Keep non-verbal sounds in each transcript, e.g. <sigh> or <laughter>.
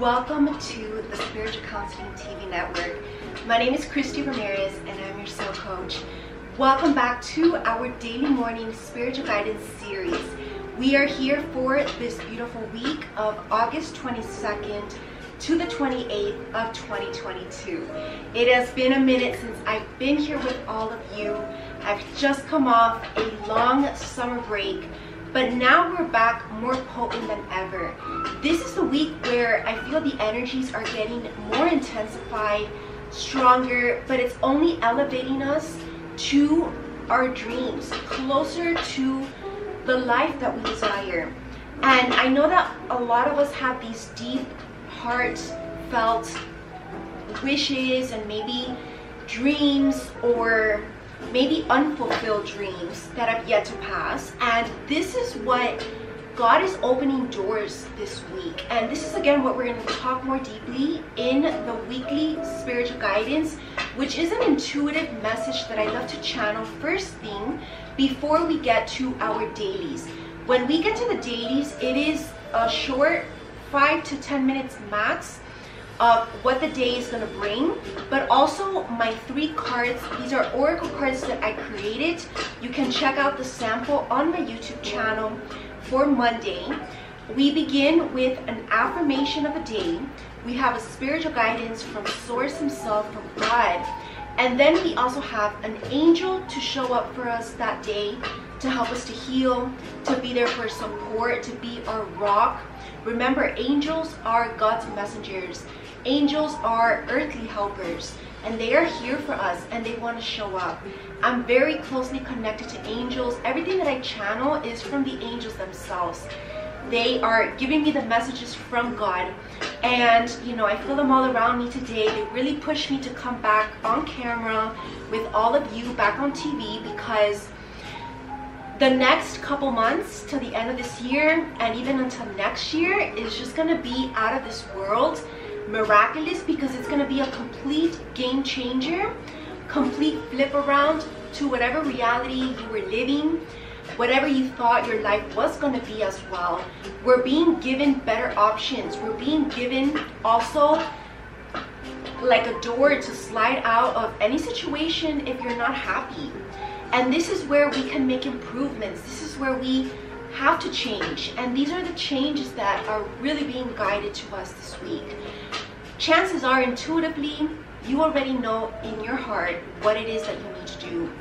Welcome to the Spiritual Counseling TV Network. My name is Christie Ramirez and I'm your soul coach. Welcome back to our daily morning spiritual guidance series. We are here for this beautiful week of August 22nd to the 28th of 2022. It has been a minute since I've been here with all of you. I've just come off a long summer break but now we're back more potent than ever. This is the week where I feel the energies are getting more intensified, stronger, but it's only elevating us to our dreams, closer to the life that we desire. And I know that a lot of us have these deep, heartfelt wishes and maybe dreams or maybe unfulfilled dreams that have yet to pass. And this is what God is opening doors this week. And this is again what we're going to talk more deeply in the weekly spiritual guidance, which is an intuitive message that I love to channel first thing before we get to our dailies. When we get to the dailies, it is a short five to 10 minutes max of what the day is going to bring, but also my three cards. These are oracle cards that I created. You can check out the sample on my YouTube channel for Monday. We begin with an affirmation of the day. We have a spiritual guidance from Source Himself, from God. And then we also have an angel to show up for us that day to help us to heal, to be there for support, to be our rock. Remember, angels are God's messengers. Angels are earthly helpers and they are here for us and they want to show up. I'm very closely connected to angels. Everything that I channel is from the angels themselves. They are giving me the messages from God and you know I feel them all around me today. They really push me to come back on camera with all of you back on TV because the next couple months to the end of this year and even until next year is just gonna be out of this world miraculous because it's going to be a complete game changer, complete flip around to whatever reality you were living, whatever you thought your life was going to be as well. We're being given better options. We're being given also like a door to slide out of any situation if you're not happy. And this is where we can make improvements. This is where we have to change. And these are the changes that are really being guided to us this week chances are intuitively you already know in your heart what it is that you need to do.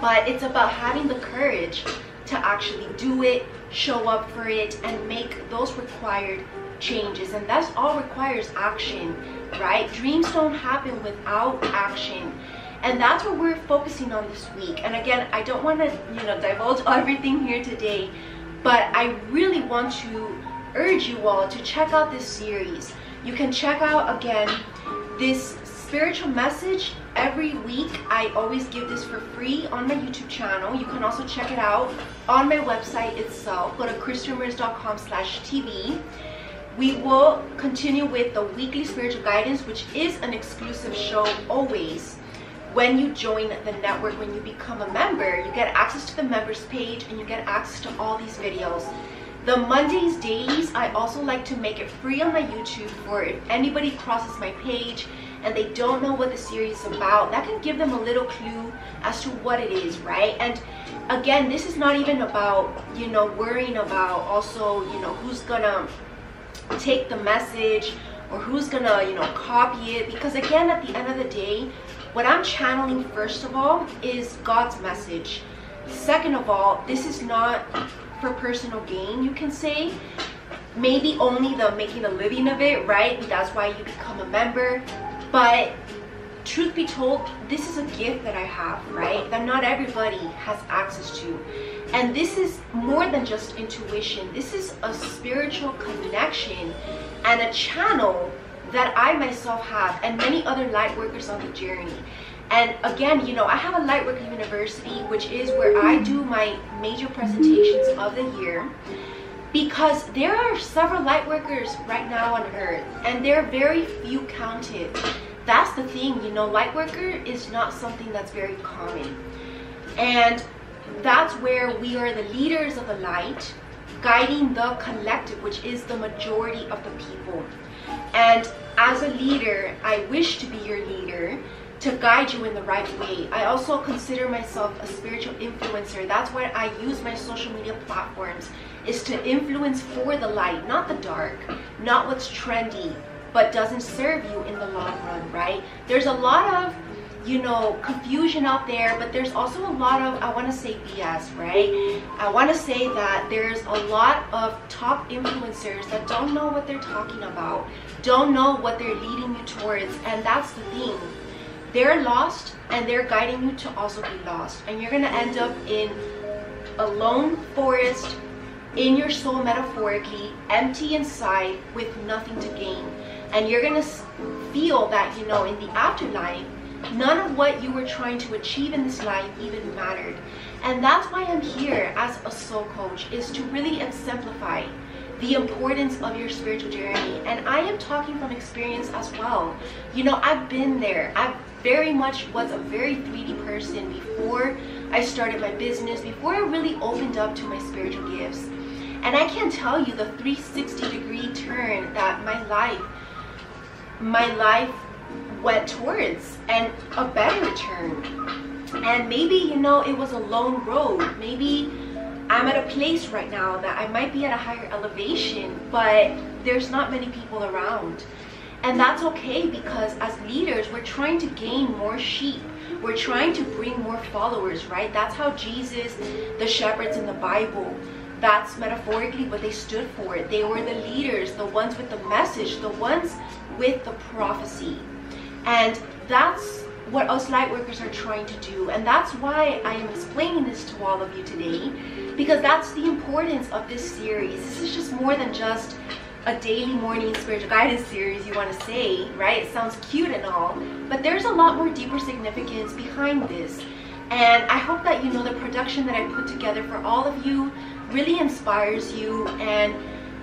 But it's about having the courage to actually do it, show up for it, and make those required changes. And that's all requires action, right? Dreams don't happen without action. And that's what we're focusing on this week. And again, I don't want to, you know, divulge <laughs> everything here today, but I really want to urge you all to check out this series you can check out again this spiritual message every week. I always give this for free on my YouTube channel. You can also check it out on my website itself. Go to christieramirez.com slash TV. We will continue with the weekly spiritual guidance, which is an exclusive show always when you join the network, when you become a member, you get access to the members page and you get access to all these videos. The Mondays dailies, I also like to make it free on my YouTube for if anybody crosses my page and they don't know what the series is about, that can give them a little clue as to what it is, right? And again, this is not even about, you know, worrying about also, you know, who's gonna take the message or who's gonna, you know, copy it. Because again, at the end of the day, what I'm channeling first of all is God's message. Second of all, this is not for personal gain, you can say. Maybe only the making a living of it, right? That's why you become a member. But truth be told, this is a gift that I have, right? That not everybody has access to. And this is more than just intuition. This is a spiritual connection and a channel that I myself have and many other light workers on the journey. And again, you know, I have a Lightworker University, which is where I do my major presentations of the year because there are several lightworkers right now on earth and they're very few counted. That's the thing, you know, lightworker is not something that's very common. And that's where we are the leaders of the light, guiding the collective, which is the majority of the people. Leader, I wish to be your leader to guide you in the right way. I also consider myself a spiritual influencer. That's why I use my social media platforms is to influence for the light, not the dark, not what's trendy, but doesn't serve you in the long run, right? There's a lot of you know, confusion out there, but there's also a lot of, I want to say BS, right? I want to say that there's a lot of top influencers that don't know what they're talking about, don't know what they're leading you towards, and that's the thing. They're lost and they're guiding you to also be lost. And you're going to end up in a lone forest in your soul metaphorically, empty inside with nothing to gain. And you're going to feel that, you know, in the afterlife, none of what you were trying to achieve in this life even mattered. And that's why I'm here as a soul coach is to really exemplify the importance of your spiritual journey. And I am talking from experience as well. You know, I've been there. I very much was a very 3D person before I started my business, before I really opened up to my spiritual gifts. And I can tell you the 360 degree turn that my life, my life went towards and a better turn. And maybe, you know, it was a lone road. Maybe I'm at a place right now that I might be at a higher elevation, but there's not many people around. And that's okay because as leaders, we're trying to gain more sheep. We're trying to bring more followers, right? That's how Jesus, the shepherds in the Bible, that's metaphorically what they stood for. They were the leaders, the ones with the message, the ones with the prophecy. And that's what us light workers are trying to do. And that's why I am explaining this to all of you today, because that's the importance of this series. This is just more than just a daily morning spiritual guidance series you want to say, right? It sounds cute and all, but there's a lot more deeper significance behind this. And I hope that you know the production that I put together for all of you really inspires you and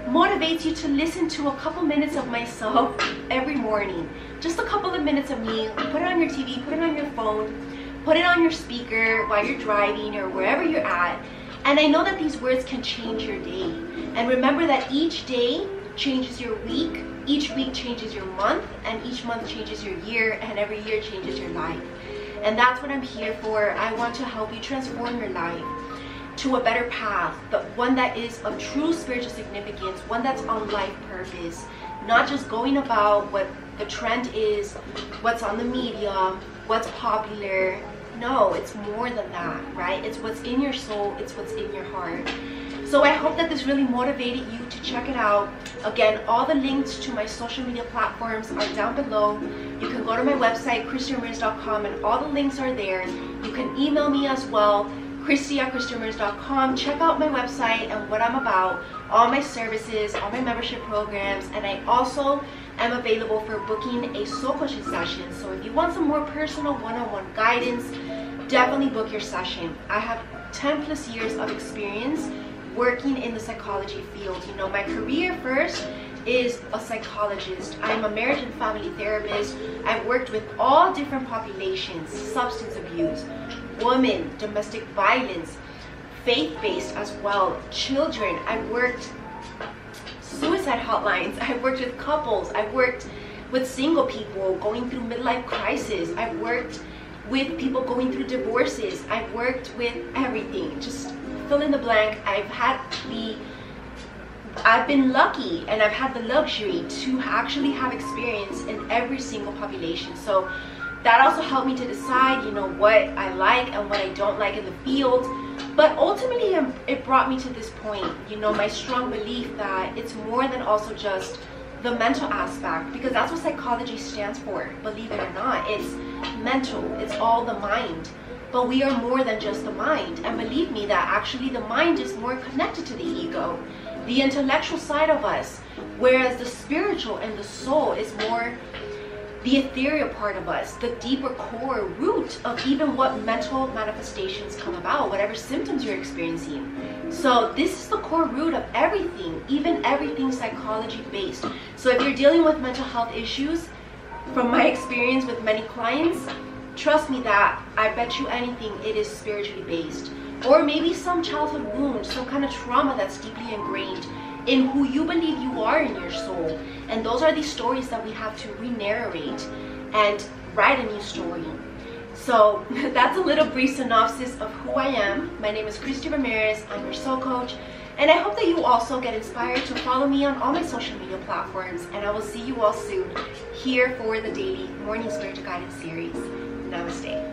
motivates you to listen to a couple minutes of myself every morning. Just a couple of minutes of me. Put it on your TV, put it on your phone, put it on your speaker while you're driving or wherever you're at. And I know that these words can change your day. And remember that each day changes your week, each week changes your month, and each month changes your year, and every year changes your life. And that's what I'm here for. I want to help you transform your life to a better path, but one that is of true spiritual significance, one that's on life purpose, not just going about what the trend is, what's on the media, what's popular. No, it's more than that, right? It's what's in your soul, it's what's in your heart. So I hope that this really motivated you to check it out. Again, all the links to my social media platforms are down below. You can go to my website, christieramirez.com, and all the links are there. You can email me as well Christie at ChristieRamirez.com. Check out my website and what I'm about, all my services, all my membership programs, and I also am available for booking a soul coaching session. So if you want some more personal one-on-one guidance, definitely book your session. I have 10 plus years of experience working in the psychology field. You know, my career first is a psychologist. I'm a marriage and family therapist. I've worked with all different populations, substance abuse, women, domestic violence, faith-based as well, children. I've worked suicide hotlines. I've worked with couples. I've worked with single people going through midlife crisis. I've worked with people going through divorces. I've worked with everything. Just fill in the blank. I've had the I've been lucky and I've had the luxury to actually have experience in every single population. So that also helped me to decide, you know, what I like and what I don't like in the field. But ultimately, um, it brought me to this point, you know, my strong belief that it's more than also just the mental aspect, because that's what psychology stands for, believe it or not. It's mental, it's all the mind. But we are more than just the mind. And believe me that actually the mind is more connected to the ego, the intellectual side of us, whereas the spiritual and the soul is more the ethereal part of us, the deeper core root of even what mental manifestations come about, whatever symptoms you're experiencing. So this is the core root of everything, even everything psychology based. So if you're dealing with mental health issues, from my experience with many clients, trust me that I bet you anything it is spiritually based. Or maybe some childhood wound, some kind of trauma that's deeply ingrained in who you believe you are in your soul. And those are the stories that we have to re-narrate and write a new story. So <laughs> that's a little brief synopsis of who I am. My name is Christie Ramirez. I'm your soul coach. And I hope that you also get inspired to follow me on all my social media platforms. And I will see you all soon here for the daily morning spiritual guidance series. Namaste.